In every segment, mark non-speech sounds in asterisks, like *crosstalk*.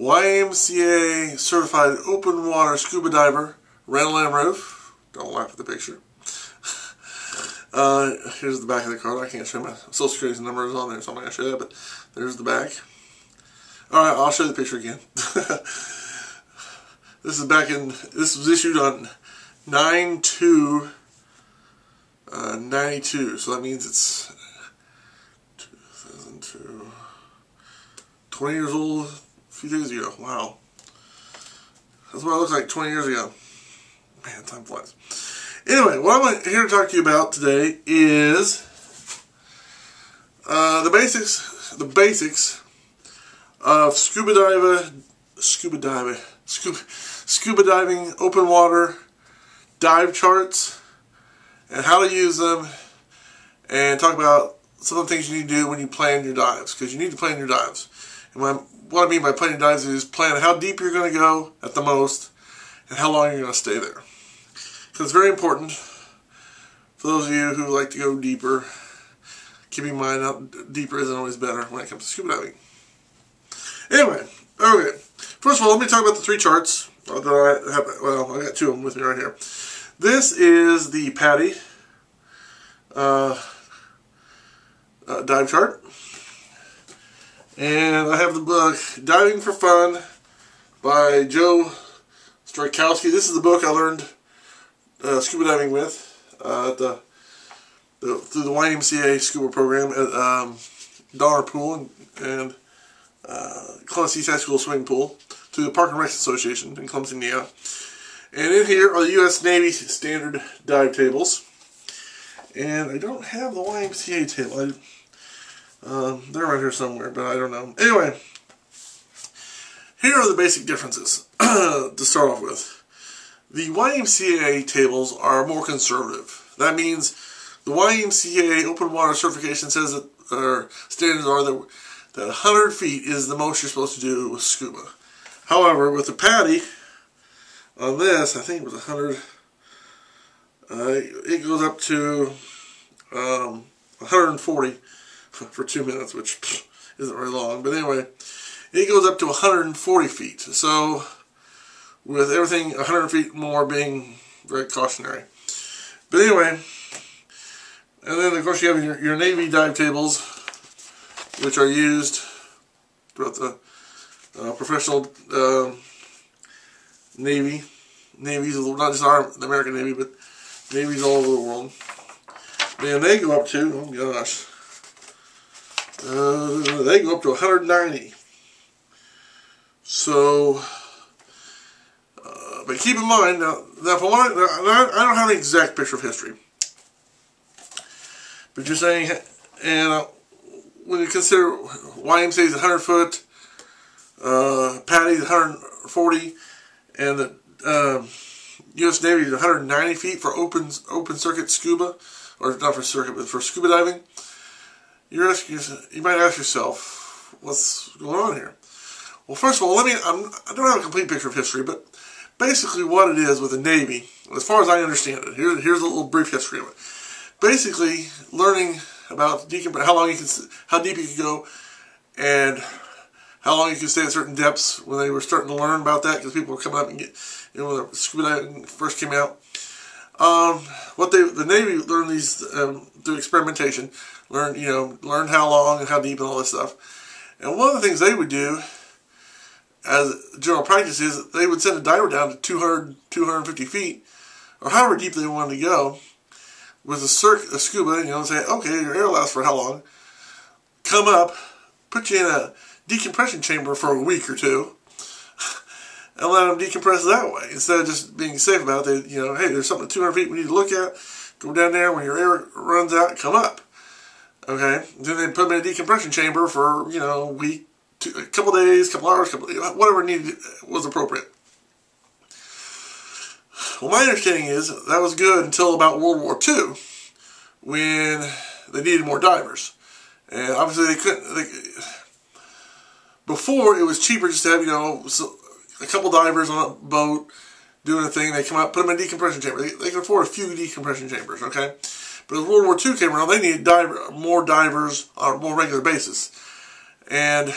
YMCA certified open water scuba diver, Randall M. Rueff. Don't laugh at the picture. *laughs* Uh, here's the back of the card. I can't show my social security numbers on there, so I'm not going to show that, but there's the back. Alright, I'll show the picture again. *laughs* this is back in, this was issued on 9 2 uh, 92, so that means it's 2002. 20 years old few days ago. Wow. That's what I looked like 20 years ago. Man, time flies. Anyway, what I'm here to talk to you about today is uh, the basics, the basics of scuba diving, scuba diving, scuba, scuba diving, open water, dive charts, and how to use them, and talk about some of the things you need to do when you plan your dives, because you need to plan your dives. And what, what I mean by planning dives is plan how deep you're going to go at the most, and how long you're going to stay there. So it's very important for those of you who like to go deeper. Keep in mind that deeper isn't always better when it comes to scuba diving. Anyway, okay. First of all, let me talk about the three charts that I have. Well, I got two of them with me right here. This is the PADI uh, uh, dive chart. And I have the book Diving for Fun by Joe Strykowski. This is the book I learned uh, scuba diving with uh, the, the, through the YMCA scuba program at um, Donner Pool and, and uh, Columbus East School Swimming Pool through the Park and Rec Association in Columbus, Indiana. And in here are the U.S. Navy standard dive tables. And I don't have the YMCA table. I, um, they're right here somewhere, but I don't know. Anyway, here are the basic differences *clears throat* to start off with. The YMCA tables are more conservative. That means the YMCA open water certification says that our standards are that, that 100 feet is the most you're supposed to do with scuba. However, with the PADI on this, I think it was 100, uh, it goes up to um, 140 *laughs* for two minutes, which isn't very long. But anyway, it goes up to 140 feet. So with everything 100 feet more being very cautionary. But anyway, and then of course you have your, your Navy dive tables, which are used throughout the uh, professional uh, Navy, Navies, not just our the American Navy, but Navies all over the world. And they go up to, oh gosh, uh, they go up to 190. So, but keep in mind, now, now if I, I don't have an exact picture of history. But you're saying, and uh, when you consider YMCA is 100 foot, uh, PADI is 140, and the uh, U.S. Navy is 190 feet for open open circuit scuba, or not for circuit, but for scuba diving. You're asking, you might ask yourself, what's going on here? Well, first of all, let me. I'm, I do not have a complete picture of history, but basically what it is with the Navy, as far as I understand it, here, here's a little brief history of it. Basically, learning about how long you can, how deep you can go, and how long you can stay at certain depths when they were starting to learn about that because people were coming up and get, you know, when the scuba diving first came out. Um, what they, the Navy learned these um, through experimentation, learn, you know, learn how long and how deep and all this stuff. And one of the things they would do as general practice is they would send a diver down to 200, 250 feet, or however deep they wanted to go, with a, circ, a scuba, you know, say, okay, your air lasts for how long? Come up, put you in a decompression chamber for a week or two, and let them decompress that way instead of just being safe about it. You know, hey, there's something at 200 feet we need to look at. Go down there when your air runs out, come up. Okay, then they put them in a decompression chamber for you know a week, two, a couple days, couple hours, couple whatever needed was appropriate. Well, my understanding is that was good until about World War II, when they needed more divers, and obviously they couldn't. They, before it was cheaper just to have you know a couple divers on a boat doing a thing. They come out, put them in a decompression chamber. They, they can afford a few decompression chambers, okay. But as World War II came around, they needed diver, more divers on a more regular basis, and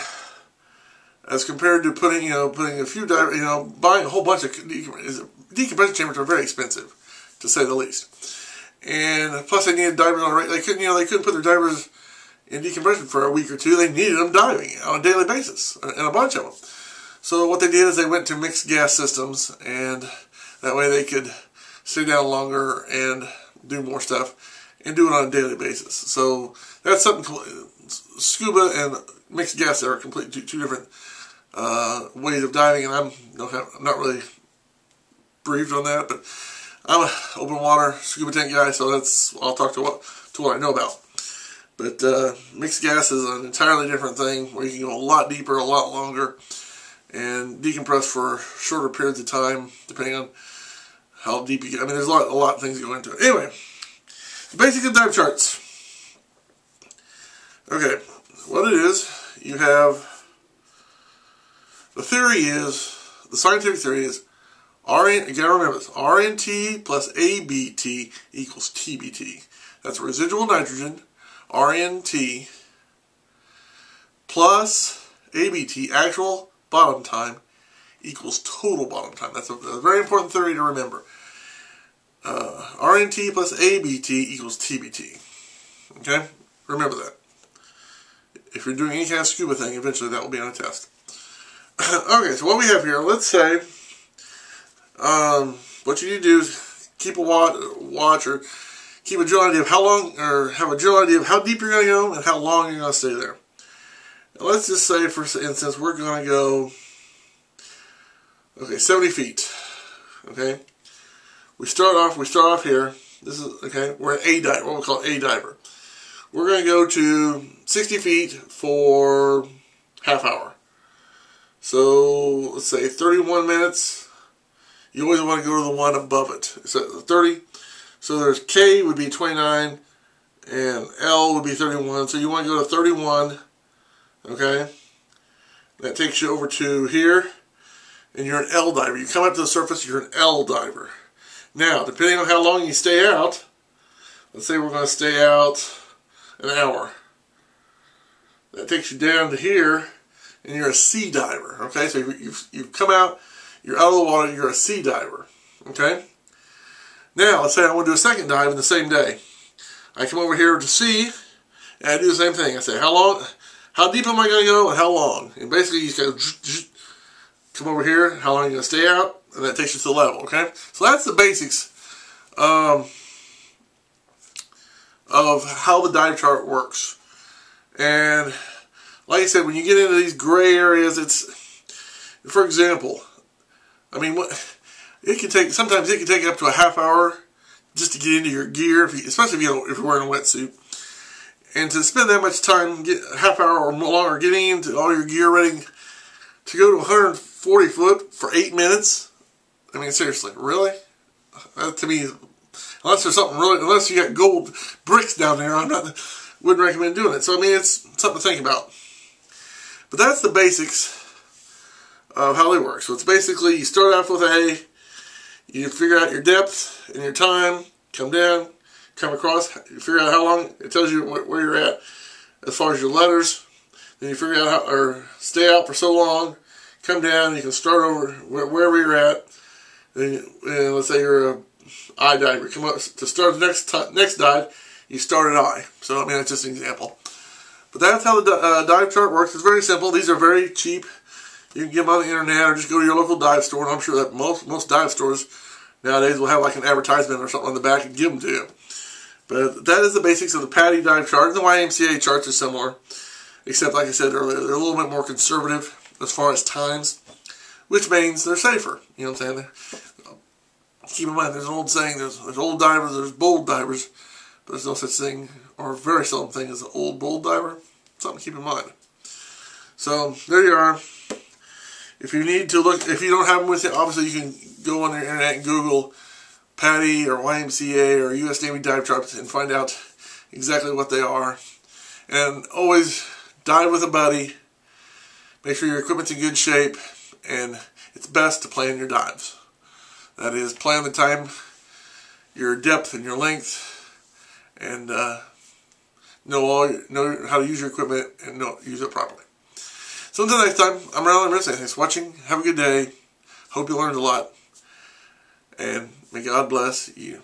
as compared to putting, you know, putting a few, divers, you know, buying a whole bunch of decompression chambers are very expensive, to say the least. And plus, they needed divers on a They couldn't, you know, they couldn't put their divers in decompression for a week or two. They needed them diving on a daily basis, and a bunch of them. So what they did is they went to mixed gas systems, and that way they could stay down longer and do more stuff and do it on a daily basis. So that's something. Scuba and mixed gas are completely two, two different uh, ways of diving, and I'm not really briefed on that, but I'm an open water scuba tank guy, so that's I'll talk to what to what I know about. But uh, mixed gas is an entirely different thing where you can go a lot deeper, a lot longer, and decompress for shorter periods of time, depending on how deep you get. I mean, there's a lot, a lot of things go into it. Anyway, the basic of dive charts. Okay, what it is, you have the theory is the scientific theory is RN, again remember this, RNT plus ABT equals TBT. That's residual nitrogen, RNT, plus ABT, actual bottom time, equals total bottom time. That's a, a very important theory to remember. Uh, RNT plus ABT equals TBT. Okay? Remember that. If you're doing any kind of scuba thing, eventually that will be on a test. *coughs* okay, so what we have here, let's say um, what you need to do is keep a watch, watch or keep a general idea of how long, or have a general idea of how deep you're going to go and how long you're going to stay there. Let's just say, for instance, we're going to go, okay, 70 feet. Okay, we start off. We start off here. This is okay. We're an A diver. What we call A diver. We're going to go to 60 feet for half hour. So let's say 31 minutes you always want to go to the one above it. So 30. So there's K would be 29 and L would be 31. So you want to go to 31. Okay. That takes you over to here. And you're an L diver. You come up to the surface, you're an L diver. Now, depending on how long you stay out, let's say we're going to stay out an hour. That takes you down to here, and you're a C diver. Okay, so you've, you've come out, you're out of the water, you're a C diver. Okay? Now, let's say I want to do a second dive in the same day. I come over here to C, and I do the same thing. I say, how long, how deep am I going to go, and how long? And basically, you just go, come over here, how long are you going to stay out, and that takes you to the level, okay? So that's the basics um, of how the dive chart works. And like I said, when you get into these gray areas, it's, for example, I mean, it can take. Sometimes it can take up to a half hour just to get into your gear, if you, especially if you if you're wearing a wetsuit. And to spend that much time, get half hour or longer getting into all your gear ready to go to 140 foot for eight minutes. I mean, seriously, really? That to me, unless there's something really, unless you got gold bricks down there, I'm not wouldn't recommend doing it. So I mean, it's something to think about. But that's the basics of how they work. So it's basically you start off with A, you figure out your depth and your time, come down, come across, figure out how long, it tells you where you're at as far as your letters. Then you figure out how, or stay out for so long, come down, you can start over wherever you're at. Then, and let's say you're a I diver, come up to start the next next dive, you start at I. So I mean that's just an example. But that's how the uh, dive chart works. It's very simple. These are very cheap you can get them on the internet or just go to your local dive store. And I'm sure that most most dive stores nowadays will have like an advertisement or something on the back and give them to you. But that is the basics of the PADI dive chart. And the YMCA charts are similar, except like I said earlier, they're a little bit more conservative as far as times, which means they're safer. You know what I'm saying? keep in mind, there's an old saying: there's, there's old divers, there's bold divers, but there's no such thing, or very seldom thing, as an old bold diver. Something to keep in mind. So there you are. If you need to look, if you don't have them with you, obviously you can go on the internet and Google PADI or YMCA or U.S. Navy dive charts and find out exactly what they are. And always dive with a buddy. Make sure your equipment's in good shape, and it's best to plan your dives. That is, plan the time, your depth and your length, and uh, know all know how to use your equipment and know use it properly. So until next time, I'm Ronald Riss. Thanks for watching. Have a good day. Hope you learned a lot. And may God bless you.